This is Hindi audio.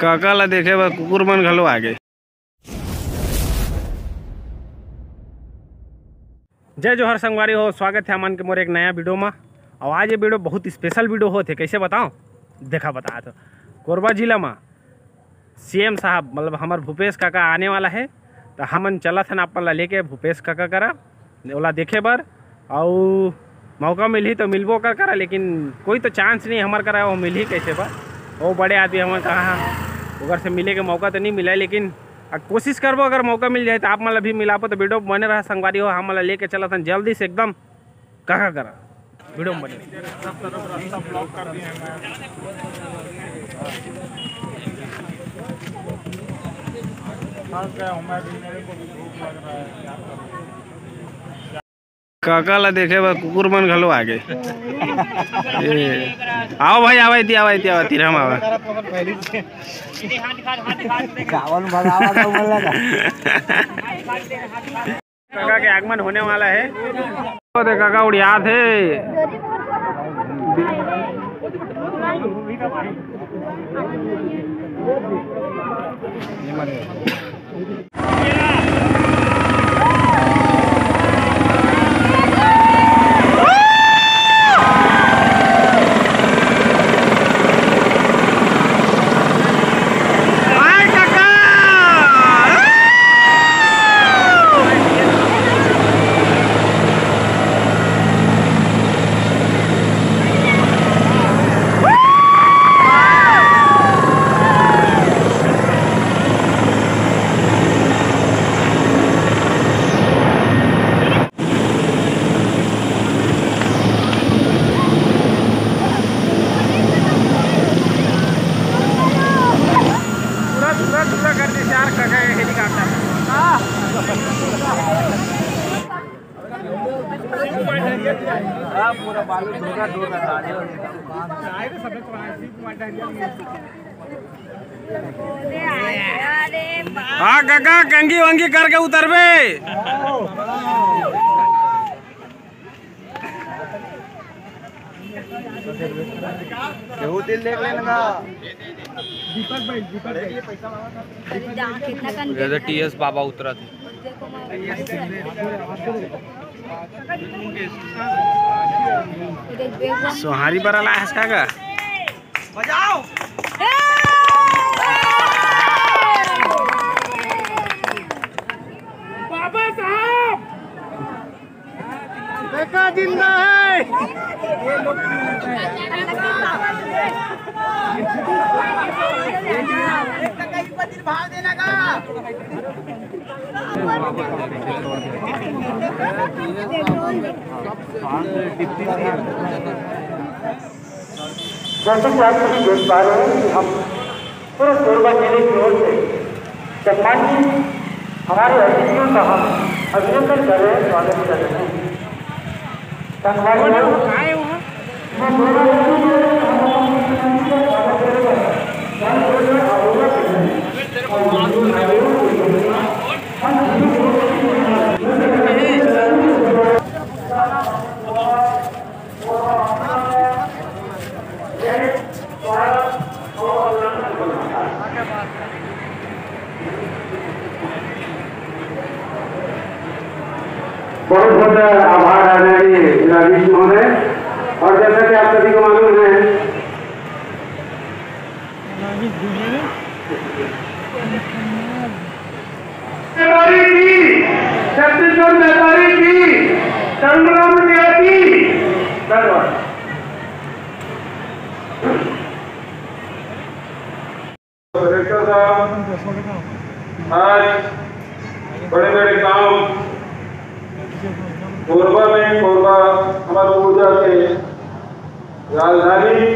काका ला देखे बा, कुकुर मन घलो आगे। जय जोहर संगवारी हो, स्वागत है अमन के मोर एक नया वीडियो में। और आज ये वीडियो बहुत स्पेशल वीडियो होते कैसे बताओ देखा बता तो। कोरबा जिला में सीएम साहब मतलब हमार भूपेश काका आने वाला है तो हमन चलत हन अपन ला लेके, भूपेश काका करा। ओला देखे बर और मौका मिली तो मिलबो कर करा, लेकिन कोई तो चांस नहीं हमार करा, वो मिली कैसे बा वो बड़े आदमी हमारे कहाँ उधर से मिले के मौका तो नहीं मिला लेकिन कोशिश करबो, अगर मौका मिल जाए तो आप मतलब भी मिलापो तो वीडियो बने रहा, संगवारी हो, हम लेके चला था, जल्दी से एकदम कहा करा। वीडियो बने काका ला देखे बा कुकुर मन घलो आगे। ए, आओ भाई आवा इति आवा इति आवा तिरम आवा चावल भगावा तो बोला काका के आगमन होने वाला है। ओ दे काका उड़िया थे। हाय काका पूरा पूरा पूरा कर दे चार काका के हेलीकॉप्टर पूरा बालू ढोका ढोका हाँ काका कंगी वंगी करके उतरबे केहू दिल देख लेना कितना टी एस बाबा उतरा थे। सोहारी पर अला है काका बाबा साहब। काका ज़िंदा है। जैसे कि आप सभी देख पा रहे हैं कि हम पूरे कोरबा ज़िले की ओर से सम्मानित हमारे अतिथियों का हम अभिनंदन कर रहे हैं, स्वागत कर रहे हैं। बहुत बहुत आभार आदरणीय जिलाधीश महोदय और जैसा कि आप सभी को मालूम है छत्तीसगढ़ व्यापारी की संग्राम की धन्यवाद। आज बड़े बड़े काम कोरबा में कोरबा हमारे ऊर्जा के राजधानी